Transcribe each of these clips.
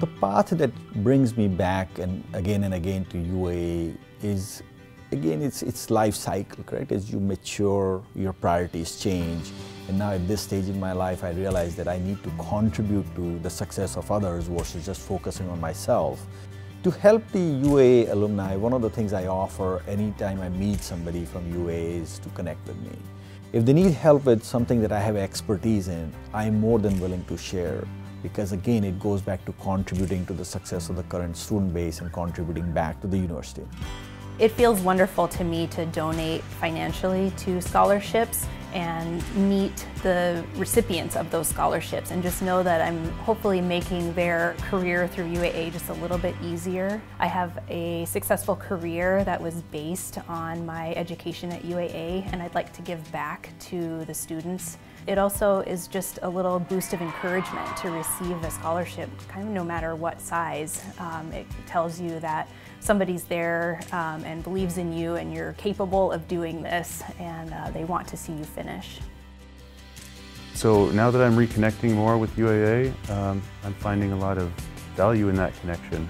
The path that brings me back and again and again to UAA is again it's it's life cycle, correct? As you mature, your priorities change. And now at this stage in my life I realize that I need to contribute to the success of others versus just focusing on myself. To help the UAA alumni, one of the things I offer anytime I meet somebody from UAA is to connect with me. If they need help with something that I have expertise in, I'm more than willing to share because again it goes back to contributing to the success of the current student base and contributing back to the university. It feels wonderful to me to donate financially to scholarships and meet the recipients of those scholarships and just know that I'm hopefully making their career through UAA just a little bit easier. I have a successful career that was based on my education at UAA and I'd like to give back to the students. It also is just a little boost of encouragement to receive a scholarship, kind of no matter what size. Um, it tells you that somebody's there um, and believes in you and you're capable of doing this and uh, they want to see you finish. So now that I'm reconnecting more with UAA, um, I'm finding a lot of value in that connection.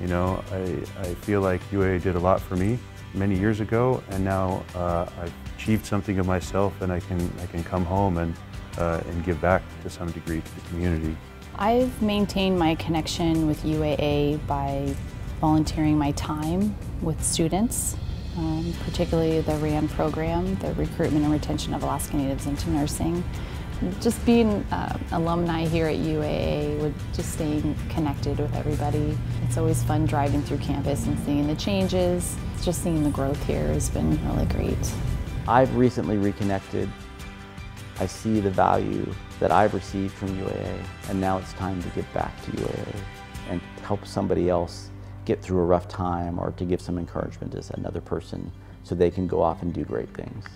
You know, I, I feel like UAA did a lot for me many years ago and now uh, I've achieved something of myself and I can, I can come home and, uh, and give back to some degree to the community. I've maintained my connection with UAA by volunteering my time with students, um, particularly the RRANN program, the Recruitment and Retention of Alaska Natives into Nursing. Just being uh, alumni here at UAA, with just staying connected with everybody. It's always fun driving through campus and seeing the changes. Just seeing the growth here has been really great. I've recently reconnected. I see the value that I've received from UAA, and now it's time to give back to UAA and help somebody else get through a rough time or to give some encouragement to another person so they can go off and do great things.